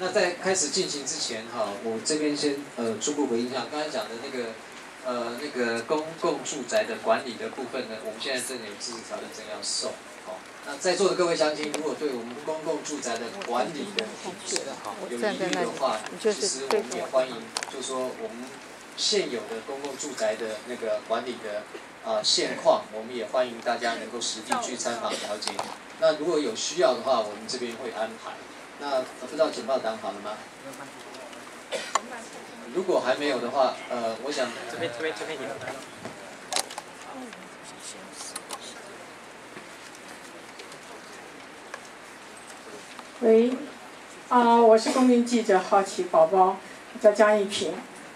那在开始进行之前哈，我这边先呃初步回应一下刚才讲的那个呃那个公共住宅的管理的部分呢，我们现在正有支持条例正要送。好，那在座的各位乡亲，如果对我们公共住宅的管理的品质有疑虑的话，其实我们也欢迎，就说我们现有的公共住宅的那个管理的啊现况，我们也欢迎大家能够实地去参访了解。那如果有需要的话，我们这边会安排。那不知道简报打好了吗？如果还没有的话，呃，我想这边这边这边有。喂，啊，我是公民记者好奇宝宝，叫江一平。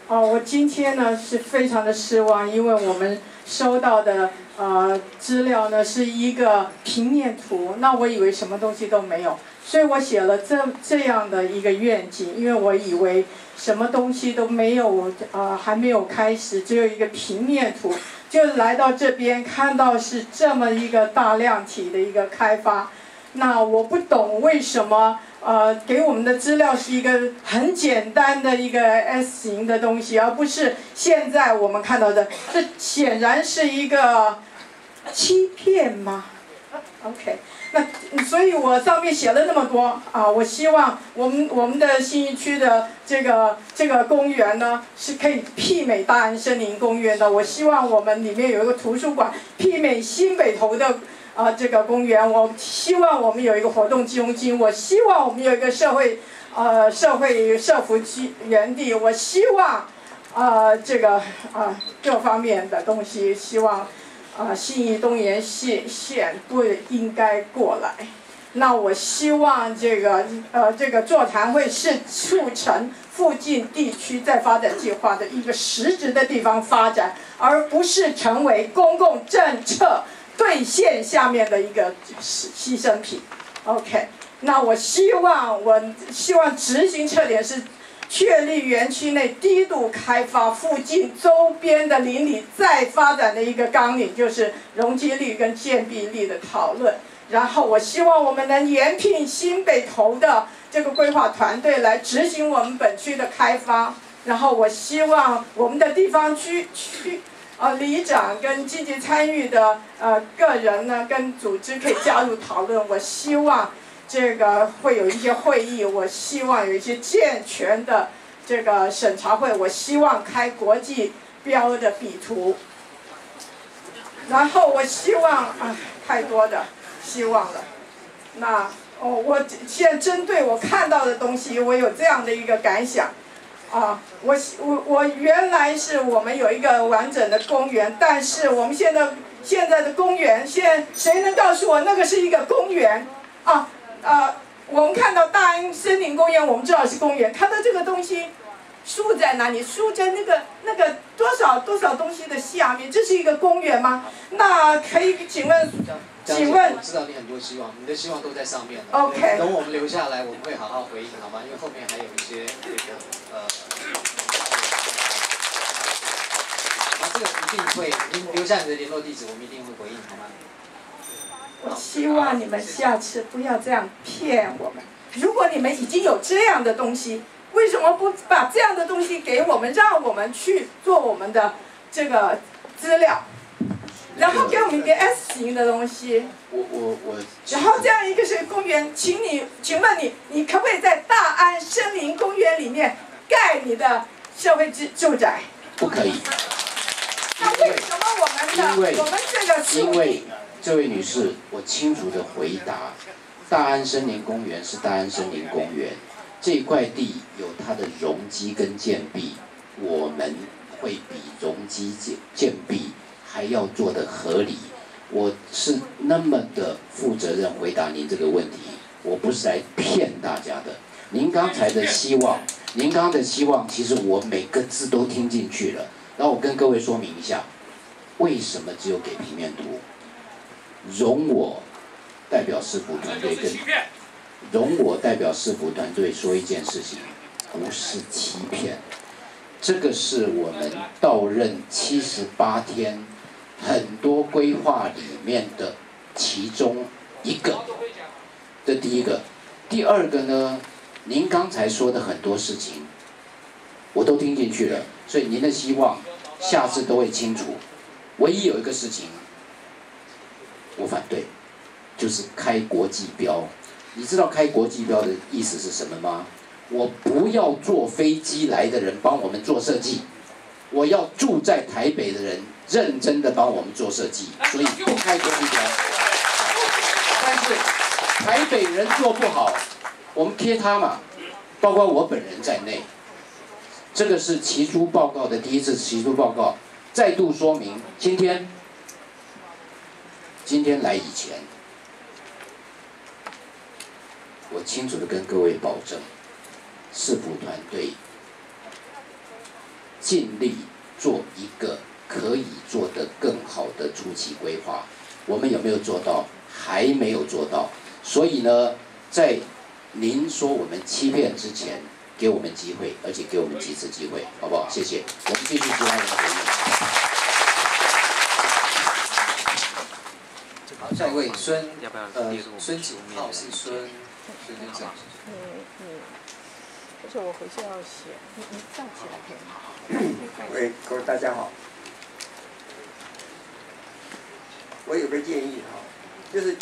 啊，我今天呢是非常的失望，因为我们收到的呃资料呢是一个平面图，那我以为什么东西都没有。所以我写了这这样的一个愿景，因为我以为什么东西都没有，呃，还没有开始，只有一个平面图，就来到这边看到是这么一个大量体的一个开发，那我不懂为什么，呃，给我们的资料是一个很简单的一个 S 型的东西，而不是现在我们看到的，这显然是一个欺骗吗？？OK。那所以，我上面写了那么多啊，我希望我们我们的新一区的这个这个公园呢，是可以媲美大安森林公园的。我希望我们里面有一个图书馆，媲美新北投的啊这个公园。我希望我们有一个活动中心，我希望我们有一个社会呃社会社福基园地。我希望啊这个啊各方面的东西，希望。啊，信义东延县县不应该过来。那我希望这个呃，这个座谈会是促成附近地区再发展计划的一个实质的地方发展，而不是成为公共政策兑现下面的一个牺牲品。OK，那我希望我希望执行策略是。确立园区内低度开发附近周边的邻里再发展的一个纲领，就是容积率跟建蔽率的讨论。然后我希望我们能延聘新北投的这个规划团队来执行我们本区的开发。然后我希望我们的地方区区呃里长跟积极参与的呃个人呢跟组织可以加入讨论。我希望。这个会有一些会议，我希望有一些健全的这个审查会，我希望开国际标的比图，然后我希望啊，太多的希望了。那哦，我现在针对我看到的东西，我有这样的一个感想啊，我我我原来是我们有一个完整的公园，但是我们现在现在的公园，现谁能告诉我那个是一个公园啊？森林公园，我们知道是公园。它的这个东西，树在哪里？树在那个那个多少多少东西的下面，这是一个公园吗？那可以请问，请问？我知道你很多希望，你的希望都在上面。OK。等我们留下来，我们会好好回应，好吗？因为后面还有一些这个呃，啊，这个一定会，您留下你的联络地址，我们一定会回应，好吗？我希望你们下次不要这样骗我们。如果你们已经有这样的东西，为什么不把这样的东西给我们，让我们去做我们的这个资料，然后给我们一个 S 型的东西？我我我。然后这样一个是公园，请你，请问你，你可不可以在大安森林公园里面盖你的社会住住宅？不可以。那为什么我们的我们这个因为？这位女士，我清楚的回答：大安森林公园是大安森林公园，这块地有它的容积跟建壁，我们会比容积建建壁还要做的合理。我是那么的负责任回答您这个问题，我不是来骗大家的。您刚才的希望，您刚才的希望，其实我每个字都听进去了。然后我跟各位说明一下，为什么只有给平面图？容我代表市府团队跟容我代表市府团队说一件事情，不是欺骗，这个是我们到任七十八天很多规划里面的其中一个。这第一个，第二个呢，您刚才说的很多事情，我都听进去了，所以您的希望下次都会清楚。唯一有一个事情，我反对，就是开国际标。你知道开国际标的意思是什么吗？我不要坐飞机来的人帮我们做设计，我要住在台北的人认真的帮我们做设计，所以不开国际标。但是台北人做不好，我们贴他嘛，包括我本人在内。这个是提出报告的第一次提出报告，再度说明，今天今天来以前，我清楚的跟各位保证。市府团队尽力做一个可以做得更好的初期规划，我们有没有做到？还没有做到。所以呢，在您说我们欺骗之前，给我们机会，而且给我们几次机会，好不好？谢谢。我们继续其他人的回应。好，下一位孙，呃，孙景浩是孙，孙先生。而且我回去要写，你你站起来可以吗？喂，各位大家好。我有个建议哈，就是。